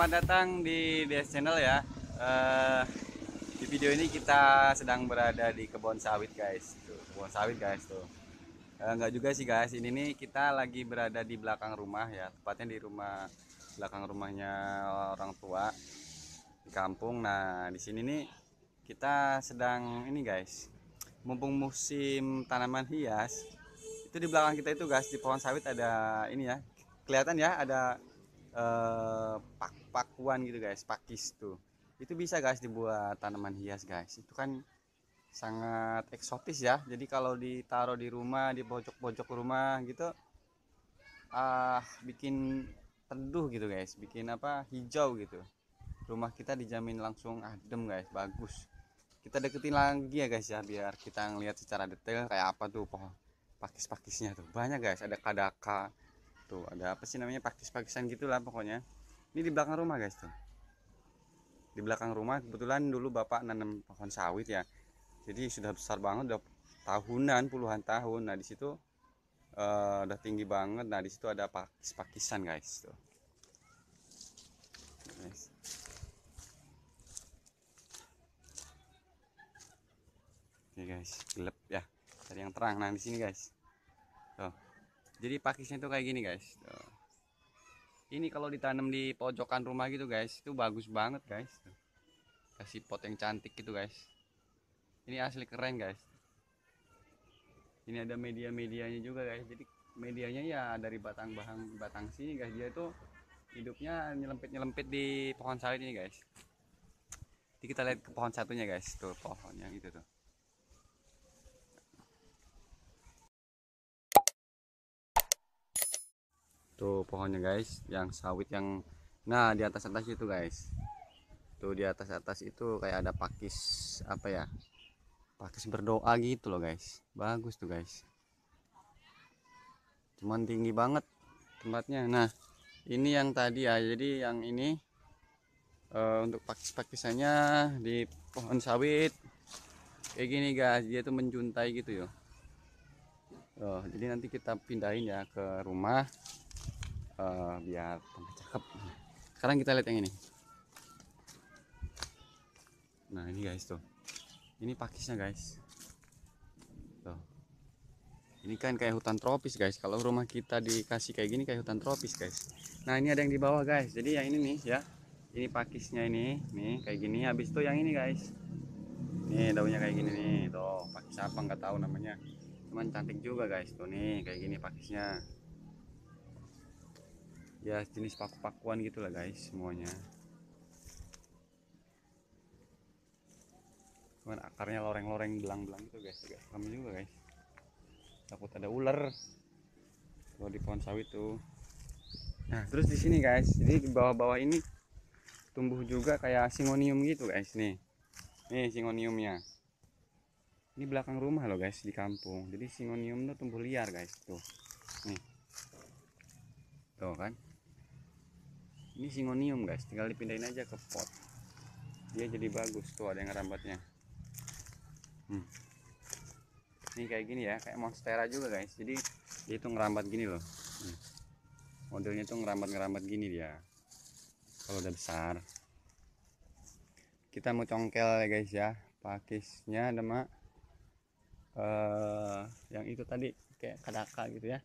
selamat datang di DS Channel ya. Eh, di video ini kita sedang berada di kebun sawit guys. Tuh, kebun sawit guys tuh. Eh, enggak juga sih guys. Ini nih kita lagi berada di belakang rumah ya, tepatnya di rumah belakang rumahnya orang tua di kampung. Nah, di sini nih kita sedang ini guys. Mumpung musim tanaman hias, itu di belakang kita itu guys di pohon sawit ada ini ya. Kelihatan ya ada eh, pak-pakuan gitu guys, pakis tuh. Itu bisa guys dibuat tanaman hias guys. Itu kan sangat eksotis ya. Jadi kalau ditaruh di rumah, di pojok-pojok rumah gitu ah bikin teduh gitu guys, bikin apa? hijau gitu. Rumah kita dijamin langsung adem guys, bagus. Kita deketin lagi ya guys ya biar kita ngelihat secara detail kayak apa tuh pohon pakis-pakisnya tuh. Banyak guys, ada kadaka, tuh ada apa sih namanya pakis-pakisan gitulah pokoknya ini di belakang rumah guys tuh di belakang rumah kebetulan dulu bapak nanam pohon sawit ya jadi sudah besar banget udah tahunan puluhan tahun nah di situ eh, udah tinggi banget nah di situ ada pakis-pakisan guys tuh Guys. Oke guys, gelap ya. Cari yang terang. Nah, di sini guys. Tuh jadi pakisnya tuh kayak gini guys Tuh. Ini kalau ditanam di pojokan rumah gitu guys itu bagus banget guys. Kasih pot yang cantik gitu guys. Ini asli keren guys. Ini ada media-medianya juga guys. Jadi medianya ya dari batang bahan batang sini guys. Dia itu hidupnya nyelempit-nyelempit di pohon sawit ini guys. Jadi kita lihat ke pohon satunya guys. Tuh pohon yang itu tuh tuh pohonnya guys yang sawit yang nah di atas atas itu guys. Tuh di atas atas itu kayak ada pakis apa ya pakis berdoa gitu loh guys. Bagus tuh guys. Cuman tinggi banget tempatnya. Nah ini yang tadi ya. Jadi yang ini eh, untuk pakis-pakisannya di pohon sawit. Kayak gini guys. Dia tuh menjuntai gitu ya Oh, jadi nanti kita pindahin ya ke rumah eh, biar tambah cakep. Sekarang kita lihat yang ini. Nah ini guys tuh. Ini pakisnya guys. Tuh. Ini kan kayak hutan tropis guys. Kalau rumah kita dikasih kayak gini kayak hutan tropis guys. Nah ini ada yang di bawah guys. Jadi yang ini nih ya. Ini pakisnya ini nih kayak gini. Habis itu yang ini guys. Nih daunnya kayak gini nih. Tuh pakis apa? Nggak tahu namanya. Cuman cantik juga guys. Tuh nih kayak gini pakisnya ya jenis paku-pakuan gitu lah guys semuanya. Cuman akarnya loreng-loreng belang-belang gitu guys agak serem juga guys. Takut ada ular kalau di pohon sawit tuh nah terus di sini guys jadi di bawah-bawah ini tumbuh juga kayak singonium gitu guys nih. Nih singoniumnya. Ini belakang rumah loh guys di kampung. Jadi singonium tuh tumbuh liar guys tuh. Nih. Tuh kan ini singonium guys. Tinggal dipindahin aja ke pot. Dia jadi bagus tuh ada yang rambatnya hmm. ini kayak gini ya kayak monstera juga guys. Jadi dia itu ngerambat gini loh. Hmm. modelnya tuh ngerambat-ngerambat gini dia. Kalau udah besar. Kita mau congkel ya guys ya. Pakisnya ada mak. Eh yang itu tadi kayak kadaka gitu ya.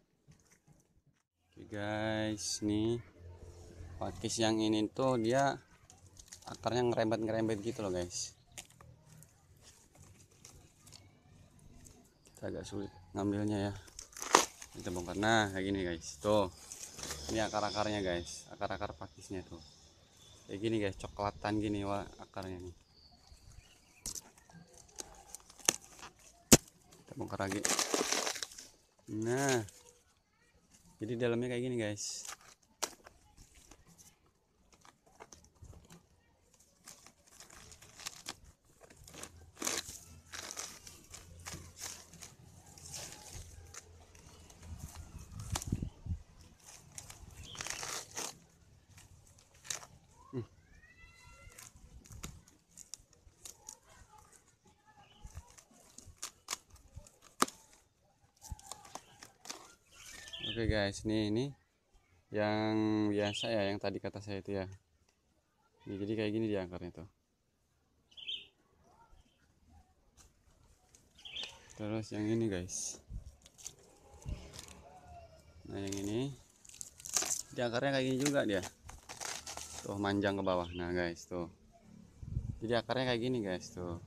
Oke guys. Nih pakis yang ini tuh dia akarnya ngerembet ngerembet gitu loh guys. Kita agak sulit ngambilnya ya. Kita bongkar. Nah kayak gini guys. Tuh. Ini akar akarnya guys. Akar akar pakisnya tuh. Kayak gini guys. Coklatan gini wah akarnya nih. Kita bongkar lagi. Nah. Jadi dalamnya kayak gini guys Oke guys, nih ini yang biasa ya, yang tadi kata saya itu ya. Nih, jadi kayak gini dia akarnya tuh. Terus yang ini guys. Nah yang ini di akarnya kayak gini juga dia. Tuh manjang ke bawah. Nah guys tuh. Jadi akarnya kayak gini guys tuh.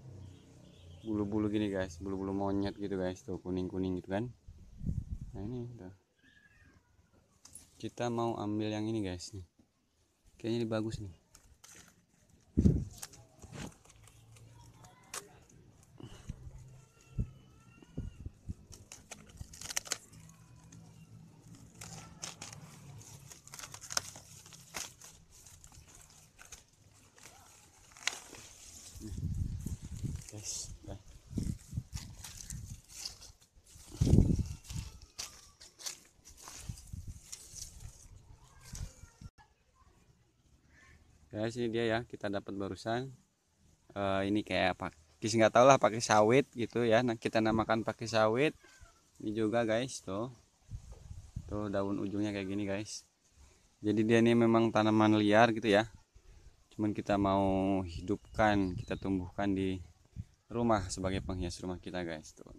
Bulu-bulu gini guys. Bulu-bulu monyet gitu guys tuh. Kuning-kuning gitu kan. Nah ini tuh kita mau ambil yang ini guys kayaknya ini bagus nih guys dah. Guys ini dia ya kita dapat barusan. Eh, ini kayak pakis nggak tahu lah pakai sawit gitu ya. Nah kita namakan pakai sawit. Ini juga guys tuh. Tuh daun ujungnya kayak gini guys. Jadi dia ini memang tanaman liar gitu ya. Cuman kita mau hidupkan kita tumbuhkan di rumah sebagai penghias rumah kita guys tuh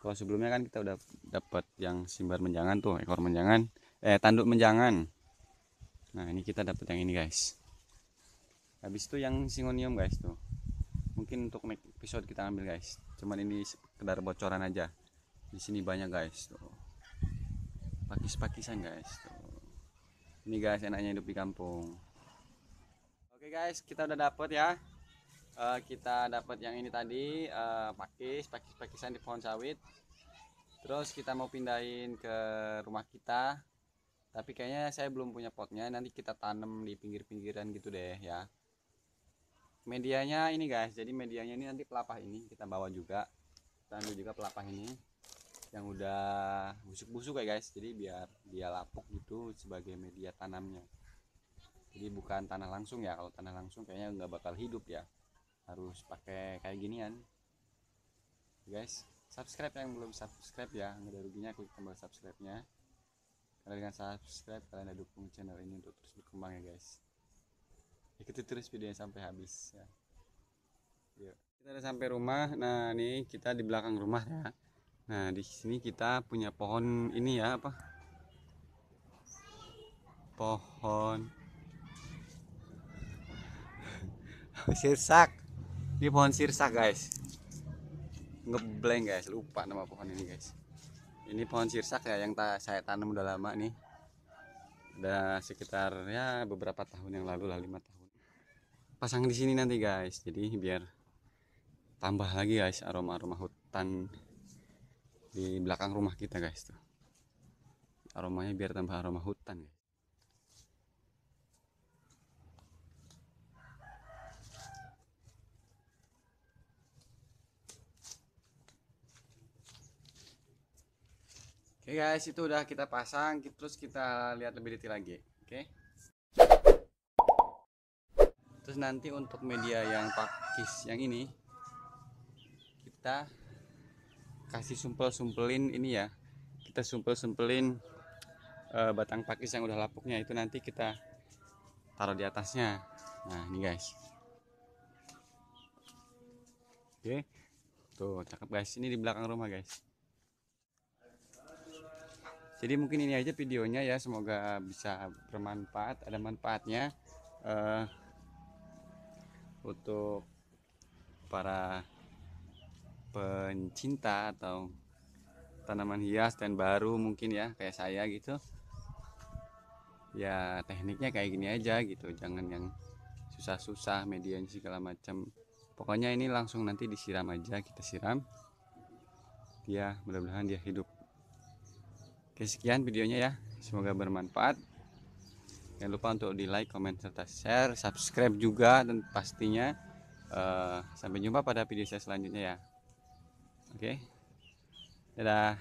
kalau sebelumnya kan kita udah dapat yang simbar menjangan tuh ekor menjangan. Eh tanduk menjangan nah ini kita dapat yang ini guys. Habis itu yang singonium guys tuh. Mungkin untuk next episode kita ambil guys. Cuman ini sekedar bocoran aja. Di sini banyak guys tuh. Pakis-pakisan guys tuh. Ini guys enaknya hidup di kampung. Oke guys kita udah dapet ya. Eh, kita dapat yang ini tadi eh, pakis pakis-pakisan di pohon sawit. Terus kita mau pindahin ke rumah kita tapi kayaknya saya belum punya potnya nanti kita tanam di pinggir-pinggiran gitu deh ya. Medianya ini guys. Jadi medianya ini nanti pelapah ini kita bawa juga. Kita ambil juga pelapah ini yang udah busuk-busuk ya guys. Jadi biar dia lapuk gitu sebagai media tanamnya. Jadi bukan tanah langsung ya. Kalau tanah langsung kayaknya nggak bakal hidup ya. Harus pakai kayak ginian. Guys subscribe yang belum subscribe ya. Nggak ada ruginya klik tombol subscribe nya karena dengan subscribe kalian ada dukung channel ini untuk terus berkembang ya guys. Ikuti terus videonya sampai habis ya. Yuk. kita udah sampai rumah. Nah nih kita di belakang rumah ya. Nah di sini kita punya pohon ini ya apa? Pohon. Sirsak. Ini pohon sirsak guys. Ngeblank guys. Lupa nama pohon ini guys ini pohon sirsak ya yang ta saya tanam udah lama nih. Udah sekitar ya beberapa tahun yang lalu lah lima tahun. Pasang di sini nanti guys. Jadi biar tambah lagi guys aroma aroma hutan di belakang rumah kita guys tuh. Aromanya biar tambah aroma hutan guys Oke guys, itu udah kita pasang, terus kita lihat lebih detail lagi. Oke. Terus nanti untuk media yang pakis yang ini kita kasih sumpel-sumpelin ini ya. Kita sumpel-sumpelin eh, batang pakis yang udah lapuknya itu nanti kita taruh di atasnya. Nah, ini guys. Oke. Tuh, cakep guys. Ini di belakang rumah, guys jadi mungkin ini aja videonya ya semoga bisa bermanfaat ada manfaatnya uh, untuk para pencinta atau tanaman hias dan baru mungkin ya kayak saya gitu. Ya tekniknya kayak gini aja gitu jangan yang susah-susah medianya segala macam. Pokoknya ini langsung nanti disiram aja kita siram. Dia mudah-mudahan dia hidup Oke sekian videonya ya. Semoga bermanfaat. Jangan lupa untuk di like, comment, serta share Subscribe juga dan pastinya uh, Sampai jumpa pada video saya selanjutnya ya. Oke? Dadah